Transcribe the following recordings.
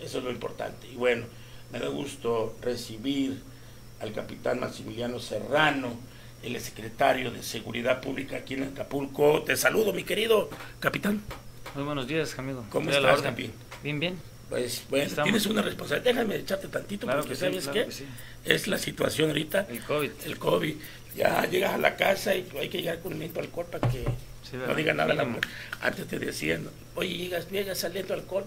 Eso es lo importante. Y bueno, me da gusto recibir al capitán Maximiliano Serrano, el secretario de Seguridad Pública aquí en Acapulco. Te saludo, mi querido capitán. Muy buenos días, amigo. ¿Cómo estás, capitán? Bien, bien. Pues bueno, tienes una responsabilidad. Déjame echarte tantito porque sabes qué es la situación ahorita. El COVID. El COVID. Ya llegas a la casa y hay que llegar con un alcohol para que no diga nada. La, antes te decían, oye, llegas, llegas saliendo alcohol.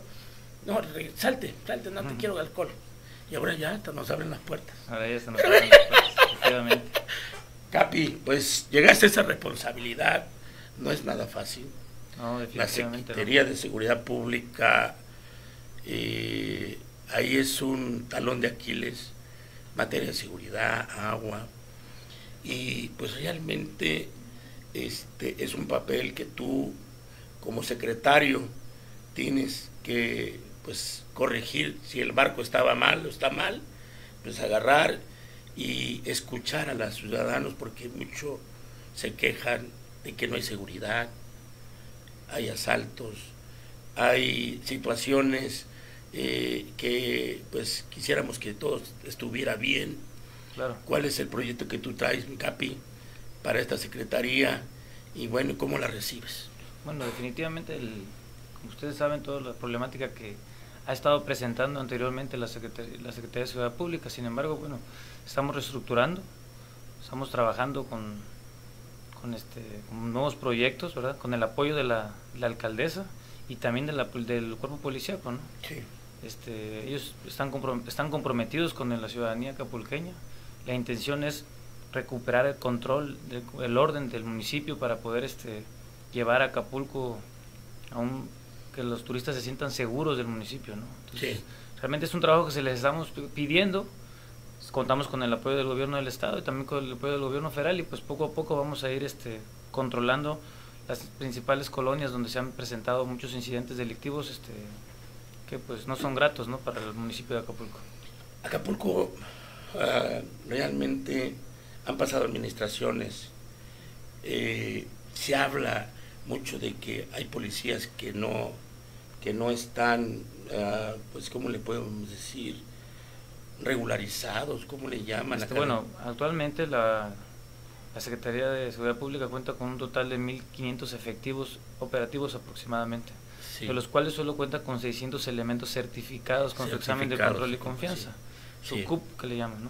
No, salte, salte, no te quiero alcohol. Y ahora ya hasta nos abren las puertas. Ahora ya se nos abren las puertas, efectivamente. Capi, pues llegaste a esa responsabilidad. No es nada fácil. No, la Secretaría de Seguridad Pública eh, ahí es un talón de Aquiles, materia de seguridad, agua, y pues realmente este es un papel que tú como secretario tienes que pues corregir si el barco estaba mal o está mal, pues agarrar y escuchar a los ciudadanos porque mucho se quejan de que no hay seguridad, hay asaltos, hay situaciones eh, que pues quisiéramos que todo estuviera bien. Claro. ¿Cuál es el proyecto que tú traes, Capi, para esta secretaría? Y bueno, ¿cómo la recibes? Bueno, definitivamente, el, como ustedes saben, toda la problemática que ha estado presentando anteriormente la Secretaría, la Secretaría de Seguridad Pública, sin embargo, bueno, estamos reestructurando, estamos trabajando con, con, este, con nuevos proyectos, ¿verdad? Con el apoyo de la, la alcaldesa y también de la, del cuerpo policiaco, ¿no? Sí. Este, ellos están, están comprometidos con la ciudadanía capulqueña. La intención es recuperar el control, el orden del municipio para poder este, llevar a Acapulco a un, que los turistas se sientan seguros del municipio. ¿no? sí. Realmente es un trabajo que se les estamos pidiendo. Contamos con el apoyo del gobierno del estado y también con el apoyo del gobierno federal y pues poco a poco vamos a ir este, controlando las principales colonias donde se han presentado muchos incidentes delictivos este, que pues no son gratos ¿no? para el municipio de Acapulco. Acapulco ah, realmente han pasado administraciones, eh, se habla mucho de que hay policías que no, que no están, uh, pues ¿cómo le podemos decir? regularizados, ¿cómo le llaman? Este, bueno, actualmente la, la Secretaría de Seguridad Pública cuenta con un total de 1.500 efectivos operativos aproximadamente de los cuales solo cuenta con 600 elementos certificados con su examen de control y confianza, su CUP que le llaman, ¿no?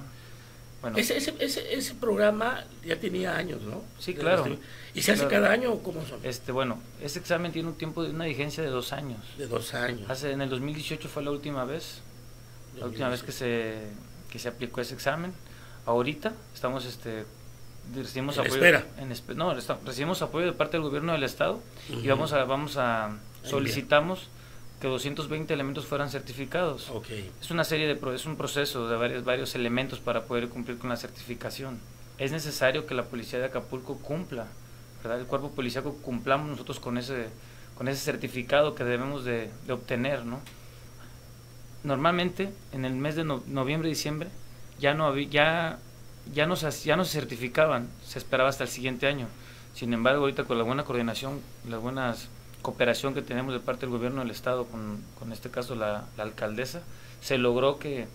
Bueno, ese, ese, ese, programa ya tenía años, ¿no? Sí, claro. ¿Y se hace cada año o cómo son? Este, bueno, ese examen tiene un tiempo de una vigencia de dos años. De dos años. Hace, en el 2018 fue la última vez, la última vez que se, que se aplicó ese examen. Ahorita estamos este, recibimos en apoyo espera. En, no, recibimos apoyo de parte del gobierno del estado y vamos a vamos a solicitamos que 220 elementos fueran certificados. Okay. Es una serie de es un proceso de varios varios elementos para poder cumplir con la certificación. Es necesario que la policía de Acapulco cumpla, ¿verdad? El cuerpo policíaco cumplamos nosotros con ese con ese certificado que debemos de, obtener, ¿no? Normalmente en el mes de noviembre diciembre ya no había ya ya no, ya no se certificaban, se esperaba hasta el siguiente año. Sin embargo, ahorita con la buena coordinación, la buena cooperación que tenemos de parte del gobierno del Estado, con, con este caso la, alcaldesa, se logró que,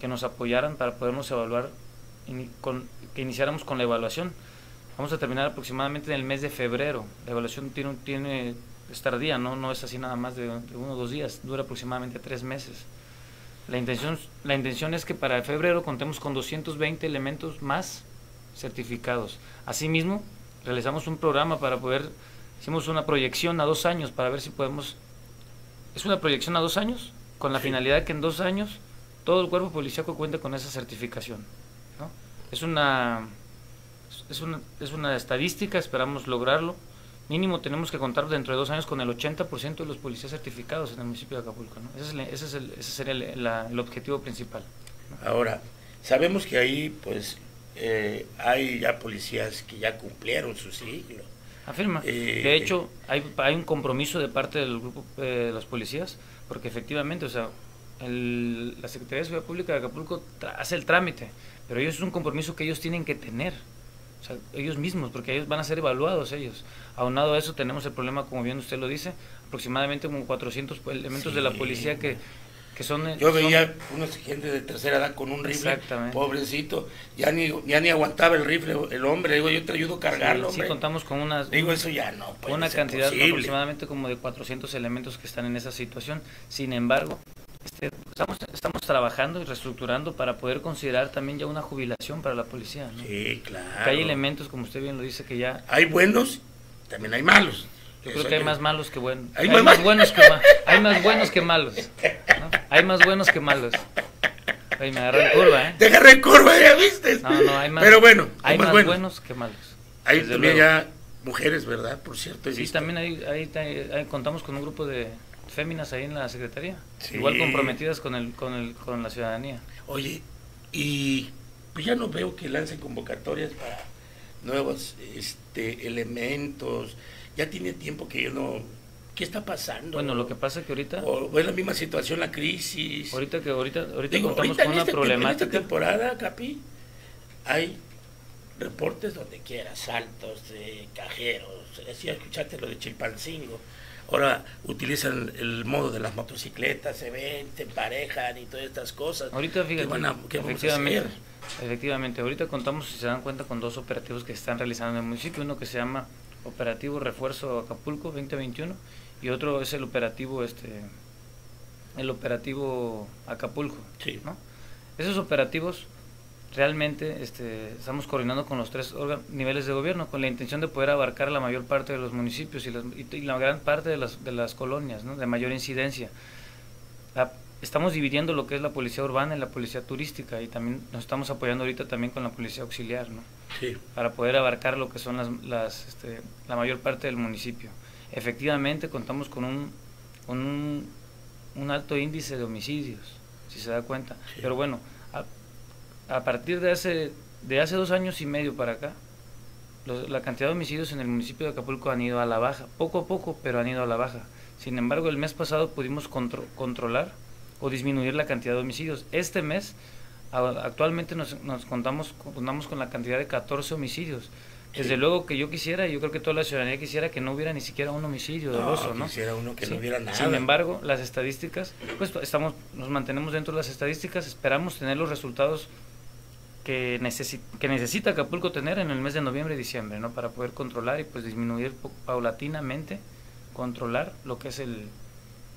que, nos apoyaran para podernos evaluar, con, que iniciáramos con la evaluación. Vamos a terminar aproximadamente en el mes de febrero. La evaluación tiene, tiene es tardía, ¿no? no es así nada más de, de uno o dos días, dura aproximadamente tres meses. La intención, la intención es que para febrero contemos con 220 elementos más certificados. Asimismo, realizamos un programa para poder, hicimos una proyección a dos años para ver si podemos, es una proyección a dos años, con la finalidad de que en dos años todo el cuerpo policíaco cuente con esa certificación. ¿no? Es, una, es, una, es una estadística, esperamos lograrlo mínimo tenemos que contar dentro de dos años con el 80% de los policías certificados en el municipio de Acapulco. ¿no? Ese, es ese, es el, ese sería el, objetivo principal. Ahora, sabemos que ahí pues eh, hay ya policías que ya cumplieron su siglo. Afirma. Eh, de hecho, hay, hay un compromiso de parte del grupo eh, de los policías, porque efectivamente, o sea, el, la Secretaría de Seguridad Pública de Acapulco hace el trámite, pero ellos es un compromiso que ellos tienen que tener ellos mismos, porque ellos van a ser evaluados ellos. Aunado a eso tenemos el problema, como bien usted lo dice, aproximadamente como 400 elementos de la policía que Que son, Yo son- veía unos gente de tercera edad con un rifle, Exactamente. pobrecito, ya ni, ya ni aguantaba el rifle el hombre, digo, yo te ayudo a cargarlo, sí, contamos con unas, Digo, eso ya no puede una ser cantidad posible. aproximadamente como de 400 elementos que están en esa situación. Sin embargo, este, estamos, estamos trabajando y reestructurando para poder considerar también ya una jubilación para la policía. ¿no? Sí, claro. Que hay elementos, como usted bien lo dice, que ya... Hay buenos, también hay malos. Yo creo que hay más malos que buenos. Hay Hay, más- más buenos que hay más buenos que malos. ¿no? Hay más buenos que malos. Ay, me agarré en curva, ¿eh? Te agarré en curva, ya viste. No, no, hay más. Pero bueno, hay más buenos. buenos que malos. Hay también luego. ya mujeres, ¿verdad? Por cierto. Sí, visto. también hay- hay- contamos con un grupo de féminas ahí en la secretaría, Sí. igual comprometidas con el, con el, con la ciudadanía. Oye, y pues ya no veo que lancen convocatorias para nuevos este, elementos. Ya tiene tiempo que yo no... ¿Qué está pasando? Bueno, lo que pasa es que ahorita, O, es la misma situación, la crisis. ahorita que ahorita, ahorita Digo, contamos ahorita con en, una este- en esta problemática. temporada, Capi, hay reportes donde quiera, saltos de cajeros. Decía, escuchaste lo de Chilpancingo. Ahora utilizan el modo de las motocicletas, se ven, se emparejan y todas estas cosas. Ahorita ¿Qué fíjate, van a- efectivamente, efectivamente, ahorita contamos, si se dan cuenta, con dos operativos que se están realizando en el municipio, uno que se llama Operativo Refuerzo Acapulco 2021 y otro es el operativo este el operativo Acapulco, Sí. ¿no? Esos operativos realmente este, estamos coordinando con los tres niveles de gobierno con la intención de poder abarcar la mayor parte de los municipios y, las- y- y la gran parte de las, de las colonias, ¿no? de mayor incidencia. La- estamos dividiendo lo que es la policía urbana y la policía turística y también nos estamos apoyando ahorita también con la policía auxiliar, ¿no? Sí. para poder abarcar lo que son las, las, este, la mayor parte del municipio. Efectivamente contamos con un, con un, un alto índice de homicidios, si se da cuenta. Sí. Pero bueno, a, a partir de hace, de hace dos años y medio para acá, los- la cantidad de homicidios en el municipio de Acapulco han ido a la baja, poco a poco, pero han ido a la baja. Sin embargo, el mes pasado pudimos contro- controlar o disminuir la cantidad de homicidios. Este mes, a- actualmente nos, nos contamos, contamos con la cantidad de 14 homicidios. Desde Sí. luego que yo quisiera, y yo creo que toda la ciudadanía quisiera que no hubiera ni siquiera un homicidio doloso, ¿no? quisiera uno que Sí. no hubiera nada. Sin embargo, las estadísticas, pues estamos, nos mantenemos dentro de las estadísticas, esperamos tener los resultados que, necesi- que necesita Acapulco tener en el mes de noviembre y diciembre, ¿no? Para poder controlar y pues disminuir paulatinamente, controlar lo que es el,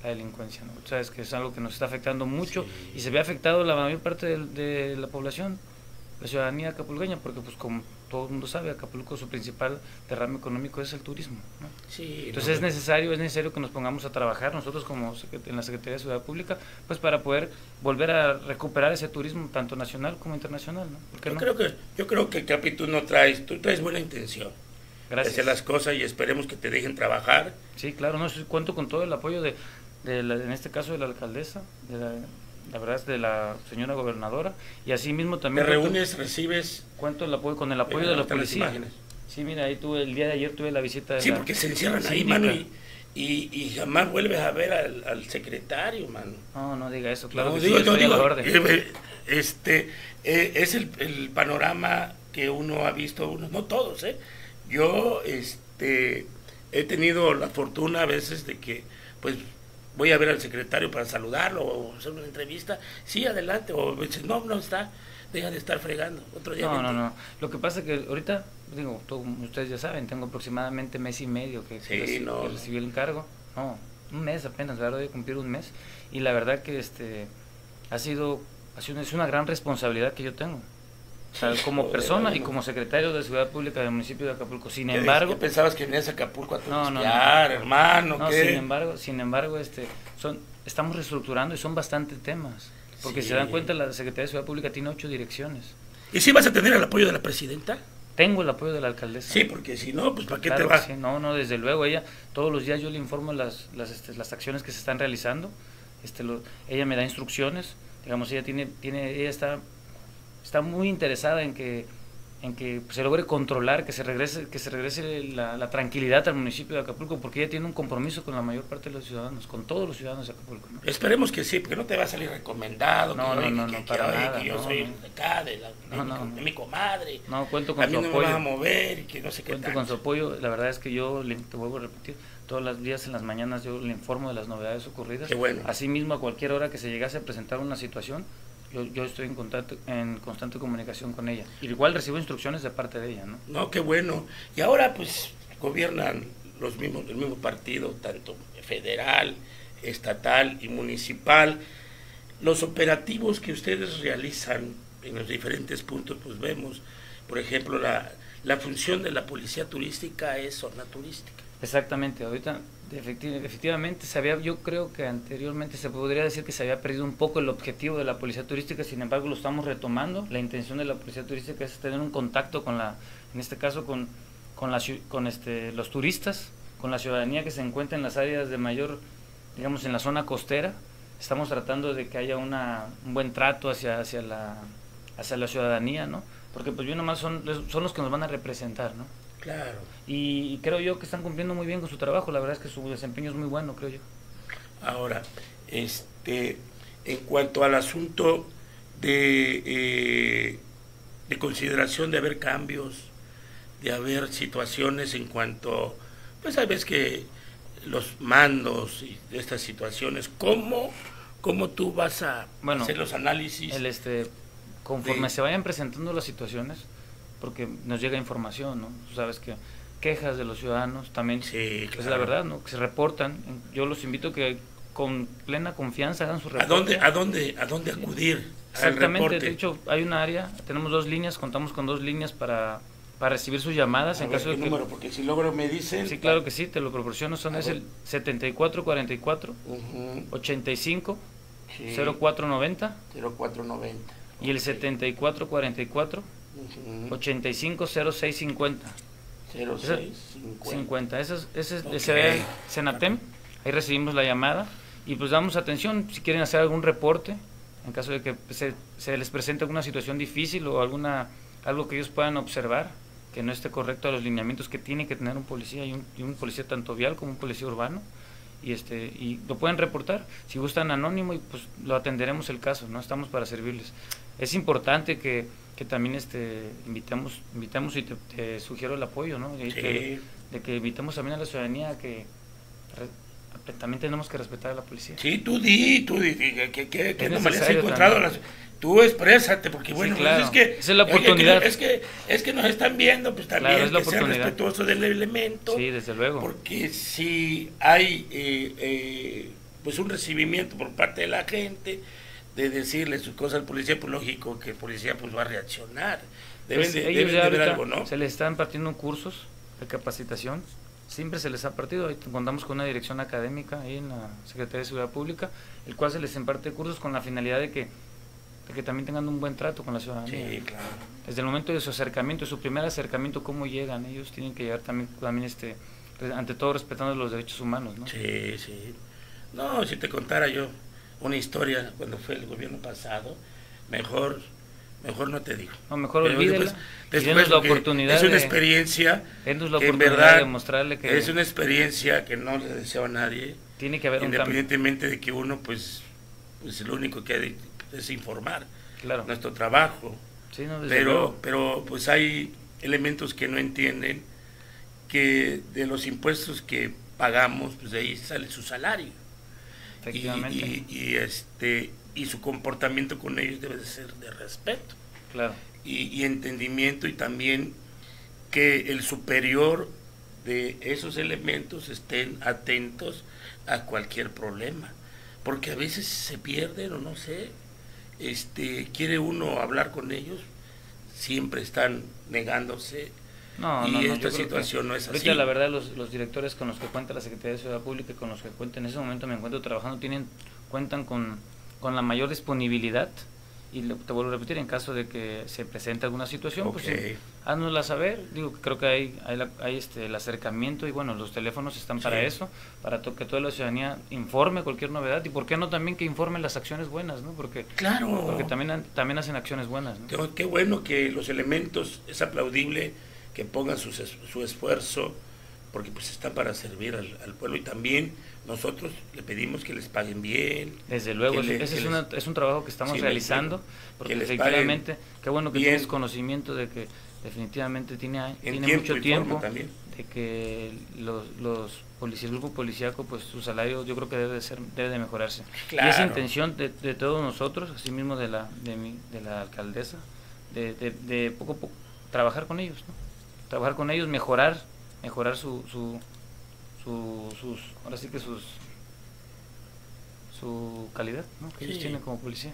la delincuencia, ¿no? O sea, es que es algo que nos está afectando mucho Sí. y se ve afectado la mayor parte del- de, la población, la ciudadanía acapulqueña, porque pues como todo el mundo sabe, Acapulco su principal derrame económico es el turismo, ¿no? Sí, Entonces no, es necesario, es necesario que nos pongamos a trabajar nosotros como en la Secretaría de Ciudad Pública, pues para poder volver a recuperar ese turismo tanto nacional como internacional, ¿no? ¿Por qué yo no? creo que yo creo que Capi tú no traes, tú traes buena intención. Gracias. hacer las cosas y esperemos que te dejen trabajar. Sí, claro, no, cuento con todo el apoyo de, de la- en este caso de la alcaldesa, de la, la verdad es de la señora gobernadora y así mismo Te también cuento- reúnes, recibes. cuento el apoyo con el apoyo Mira, de la policía. Sí, mira, ahí tuve el día de ayer tuve la visita de Sí, la porque se encierran ahí, mano, y, y, y jamás vuelves a ver al, al secretario, mano. No, no diga eso, claro No, que digo, sí, a la orden. eh, este, eh, es el, el panorama que uno ha visto, uno, no todos, ¿eh? Yo, este, he tenido la fortuna a veces de que, pues, voy a ver al secretario para saludarlo o hacer una entrevista, sí, adelante, o dice, no, no está, deja de estar fregando, otro día. No, no, vente". no. Lo que pasa es que ahorita, digo, ustedes ya saben, tengo aproximadamente mes y medio que, Sí, que reci- no, que no. recibí el encargo. No, un mes apenas, ¿verdad? Voy a cumplir un mes. Y la verdad que este ha sido, ha sido es una gran responsabilidad que yo tengo. O sea, como persona y como secretario de Ciudad Pública del municipio de Acapulco. Sin ¿Qué- embargo, qué pensabas que venías a Acapulco a No, no, no. hermano? no, ¿qué? sin embargo, sin embargo, este, son, estamos reestructurando y son bastantes temas. Porque Sí. se dan cuenta, la Secretaría de Ciudad Pública tiene ocho direcciones. ¿Y si vas a tener el apoyo de la presidenta? Tengo el apoyo de la alcaldesa. Sí, porque si no, pues ¿para qué Claro te vas? sí, no, no, desde luego, ella, todos los días yo le informo las, las, este, las acciones que se están realizando, este, lo- ella me da instrucciones, digamos, ella tiene, tiene, ella está, está muy interesada en que en que se logre controlar, que se regrese, que se regrese la, tranquilidad al municipio de Acapulco, porque ella tiene un compromiso con la mayor parte de los ciudadanos, con todos los ciudadanos de Acapulco. Esperemos que sí, porque no te va a salir recomendado. No, no, no, que, para nada, yo soy de acá, de, mi comadre. No, cuento con a mí no Me vas a mover y que no sé qué Cuento con su apoyo. La verdad es que yo, te vuelvo a repetir, todos los días en las mañanas yo le informo de las novedades ocurridas. Qué bueno. Asimismo, a cualquier hora que se llegase a presentar una situación, yo, yo estoy en contacto, en constante comunicación con ella. Igual recibo instrucciones de parte de ella, ¿no? No, qué bueno. Y ahora pues gobiernan los mismos, el mismo partido, tanto federal, estatal y municipal. Los operativos que ustedes realizan en los diferentes puntos, pues vemos, por ejemplo, la, la función de la policía turística es zona turística. Exactamente, ahorita efectivamente se había, yo creo que anteriormente se podría decir que se había perdido un poco el objetivo de la policía turística, sin embargo lo estamos retomando. La intención de la policía turística es tener un contacto con la, en este caso con, con, la, con este, los turistas, con la ciudadanía que se encuentra en las áreas de mayor, digamos, en la zona costera. Estamos tratando de que haya una, un buen trato hacia, hacia, la, hacia la ciudadanía, ¿no? Porque pues bien nomás son, son los que nos van a representar, ¿no? Claro. Y creo yo que están cumpliendo muy bien con su trabajo, la verdad es que su desempeño es muy bueno, creo yo. Ahora, este, en cuanto al asunto de, eh, de consideración de haber cambios, de haber situaciones en cuanto, pues sabes que los mandos y estas situaciones, ¿cómo, cómo tú vas a hacer los análisis? El este, conforme se vayan presentando las situaciones, porque nos llega información, ¿no? sabes que quejas de los ciudadanos también, sí, es la verdad, ¿no? Que se reportan. Yo los invito a que con plena confianza hagan su reporte. ¿A dónde, a dónde, a dónde acudir? Exactamente, de hecho hay una área, tenemos dos líneas, contamos con dos líneas para, para recibir sus llamadas en caso de que... número? Porque si logro me dicen... Sí, claro que sí, te lo proporciono, son es el 7444 85 0490 0490 y el 7444 850650. 0650. Ese es, ese es de Senatem. Ahí recibimos la llamada y pues damos atención si quieren hacer algún reporte en caso de que se, se, les presente alguna situación difícil o alguna algo que ellos puedan observar que no esté correcto a los lineamientos que tiene que tener un policía y un, y un policía tanto vial como un policía urbano y este y lo pueden reportar si gustan anónimo y pues lo atenderemos el caso no estamos para servirles es importante que, que también este invitamos invitamos y te, sugiero el apoyo no de, que, de que invitemos también a la ciudadanía a que también tenemos que respetar a la policía. Sí tú di tú di que, que, que no me has encontrado las, tú exprésate porque bueno pues es que es la oportunidad. es que es que nos están viendo pues también que sea respetuoso del elemento. Sí desde luego. Porque si hay eh, eh, pues un recibimiento por parte de la gente de decirle sus cosas al policía pues lógico que el policía pues va a reaccionar deben pues de, deben de ver algo no se les están partiendo cursos de capacitación siempre se les ha partido, contamos con una dirección académica ahí en la Secretaría de Seguridad Pública, el cual se les imparte cursos con la finalidad de que que también tengan un buen trato con la ciudadanía. Sí, claro. Desde el momento de su acercamiento, su primer acercamiento, cómo llegan, ellos tienen que llegar también, también este, ante todo respetando los derechos humanos, ¿no? Sí, sí. No, si te contara yo una historia cuando fue el gobierno pasado, mejor mejor no te digo. No, mejor olvídela. Después, la oportunidad es una experiencia la oportunidad verdad, de mostrarle que es una experiencia que no le deseo a nadie. Tiene que haber independientemente de que uno pues pues lo único que es informar claro. nuestro trabajo. pero, pero pues hay elementos que no entienden que de los impuestos que pagamos, pues de ahí sale su salario. Efectivamente. Y, este y su comportamiento con ellos debe de ser de respeto. Claro. Y, y entendimiento y también que el superior de esos elementos estén atentos a cualquier problema porque a veces se pierden o no sé, este, quiere uno hablar con ellos, siempre están negándose. No, y no, esta situación no es así. la verdad, los, los, directores con los que cuenta la Secretaría de Ciudad Pública y con los que cuenta en ese momento me encuentro trabajando, tienen, cuentan con, con la mayor disponibilidad y te vuelvo a repetir, en caso de que se presente alguna situación, pues Ok. haznosla saber. Digo, creo que hay, hay, la- hay, este, el acercamiento y bueno, los teléfonos están para Sí. eso, para to- que toda la ciudadanía informe cualquier novedad y por qué no también que informen las acciones buenas, ¿no? Porque, Claro. porque también, también hacen acciones buenas, ¿no? Qué, qué bueno que los elementos, es aplaudible que pongan es- su esfuerzo, porque pues están para servir al, al pueblo y también nosotros le pedimos que les paguen bien. Desde luego, le- ese es, les- una- es un trabajo que estamos Sí, realizando, porque efectivamente, qué bueno que bien. tienes conocimiento de que definitivamente tiene, En tiene tiempo mucho y tiempo, también. de que los, los policías, el grupo policíaco, pues su salario yo creo que debe de ser, debe de mejorarse. Y es Claro. intención de, de todos nosotros, así mismo de la, de, mi, de la alcaldesa, de, de, de poco a poco trabajar con ellos, ¿no? Trabajar con ellos, mejorar, mejorar su, su, su- sus, ahora sí que sus su calidad, ¿no? que ellos Sí. tienen como policía.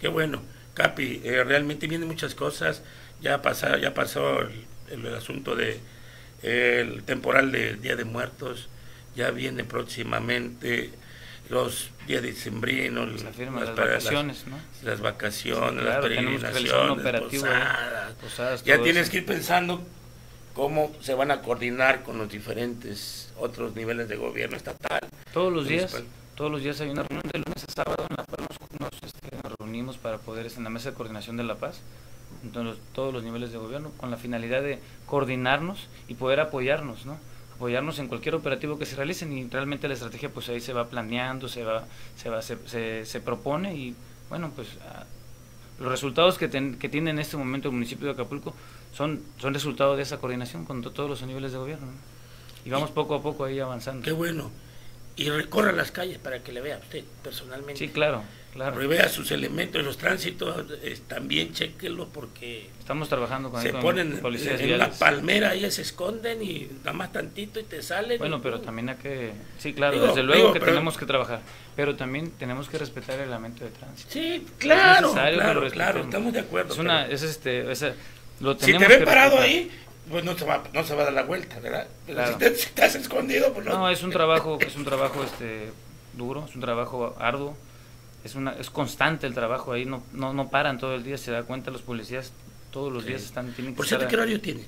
Qué bueno. Capi, eh, realmente vienen muchas cosas. Ya, pasa, ya pasó el, el- el asunto de el temporal del Día de Muertos. Ya viene próximamente los días Se afirman las vacaciones, ¿no? las vacaciones, Claro, las peregrinaciones, operativo, posadas. Posadas, Ya tienes eso. que ir pensando cómo se van a coordinar con los diferentes otros niveles de gobierno estatal. Todos los días, todos los días hay una reunión de lunes a sábado en la cual nos, nos, este, nos reunimos para poder, en la mesa de coordinación de la paz, entonces, todos los niveles de gobierno, con la finalidad de coordinarnos y poder apoyarnos, ¿no? Apoyarnos en cualquier operativo que se realicen y realmente la estrategia pues ahí se va planeando, se va, se va, se, se, se propone y bueno pues los resultados que, ten- que tiene en este momento el municipio de Acapulco son, son resultado de esa coordinación con to- todos los niveles de gobierno. ¿no? Y vamos poco a poco ahí avanzando. Qué bueno. Y recorra las calles para que le vea usted personalmente. Sí, claro, claro. Revea sus elementos, los tránsitos, eh, también chequenlo porque Estamos trabajando con, se con ponen policías en viales. palmera y se esconden y nada más tantito y te salen. Bueno, y- pero también hay que... Sí, claro, Digo, desde luego digo, que pero- tenemos que trabajar, pero también tenemos que respetar el reglamento de tránsito. Sí, claro, claro, claro, estamos de acuerdo. Es una, pero es este, esa- lo si te que parado ahí, pues no se, va, no se va a dar la vuelta, ¿verdad? Pero Claro. si, te, si estás escondido, pues no. No, es un trabajo, es un trabajo este duro, es un trabajo arduo, es una, es constante el trabajo ahí, no, no, no paran todo el día, se da cuenta los policías todos los Sí. días están, tienen que Por cierto, ¿qué horario tiene?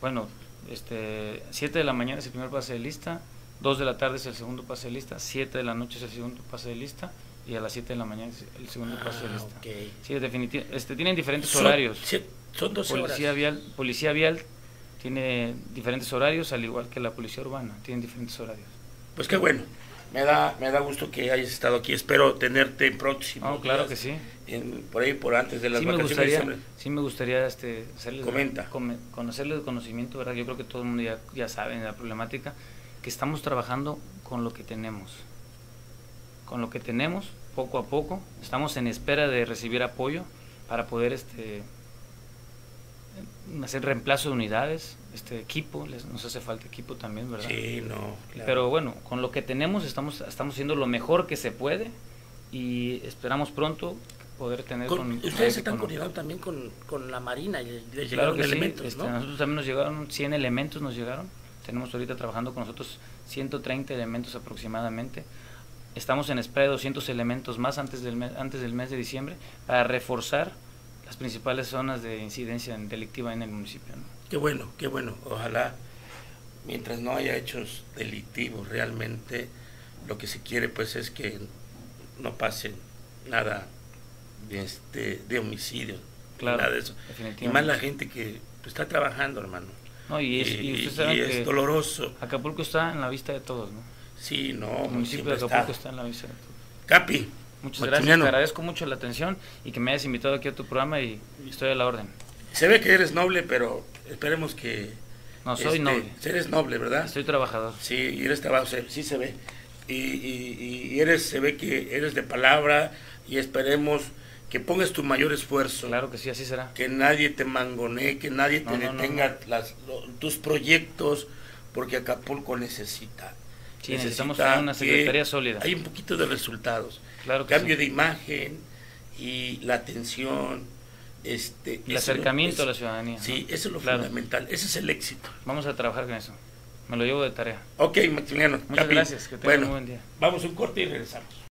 Bueno, este, 7 de la mañana es el primer pase de lista, 2 de la tarde es el segundo pase de lista, 7 de la noche es el segundo pase de lista y a las 7 de la mañana es el segundo pase de Ah, lista. ok. Sí, definitivamente. Este, tienen diferentes horarios. sí, Son 12 Policía horas. vial, policía vial tiene diferentes horarios, al igual que la policía urbana, tienen diferentes horarios. Pues qué bueno. Me da, me da gusto que hayas estado aquí. Espero tenerte próximo. No, claro que sí. En, por ahí, por antes de las Sí me vacaciones. de gustaría, sí me gustaría este, hacerles, Comenta. come- conocerles de conocimiento, ¿verdad? Yo creo que todo el mundo ya, ya sabe la problemática, que estamos trabajando con lo que tenemos. Con lo que tenemos, poco a poco, estamos en espera de recibir apoyo para poder este hacer reemplazo de unidades, este equipo, les, nos hace falta equipo también, ¿verdad? Sí, no. claro. Pero bueno, con lo que tenemos estamos, estamos haciendo lo mejor que se puede y esperamos pronto poder tener Con- con- ustedes están con- coordinando también con, con la Marina y les Claro llegaron que sí, elementos, este, ¿no? nosotros también nos llegaron 100 elementos, nos llegaron. Tenemos ahorita trabajando con nosotros 130 elementos aproximadamente. Estamos en espera de 200 elementos más antes del mes, antes del mes de diciembre para reforzar las principales zonas de incidencia delictiva en el municipio. ¿no? Qué bueno, qué bueno. Ojalá, mientras no haya hechos delictivos realmente, lo que se quiere pues es que no pase nada de, este, de homicidio, Claro, nada de eso. Y más la gente que pues, está trabajando, hermano. No, y, es, y es doloroso. Acapulco está en la vista de todos, ¿no? Sí, no, el municipio de Acapulco está. está en la vista de todos. Capi, Muchas Maximiliano. gracias, te agradezco mucho la atención y que me hayas invitado aquí a tu programa y estoy a la orden. se ve que eres noble, pero esperemos que... No, soy este, noble, Eres noble, ¿verdad? soy trabajador. Sí, y eres trabajo, se- sí se ve. Y, y- y eres, se ve que eres de palabra y esperemos que pongas tu mayor esfuerzo. Claro que sí, así será. Que nadie te mangonee, que nadie te No, no, no, detenga las- tus proyectos, porque Acapulco necesita. Sí, necesitamos necesita una secretaría sólida. Hay un poquito de resultados. Claro que Cambio sí. de imagen y la atención. Este, El es acercamiento a la ciudadanía. Sí, ¿no? eso es lo Claro. fundamental. Ese es el éxito. Vamos a trabajar con eso. Me lo llevo de tarea. Ok, Maximiliano. Muchas Capi. gracias, que Bueno, un buen día. vamos a un corte y regresamos.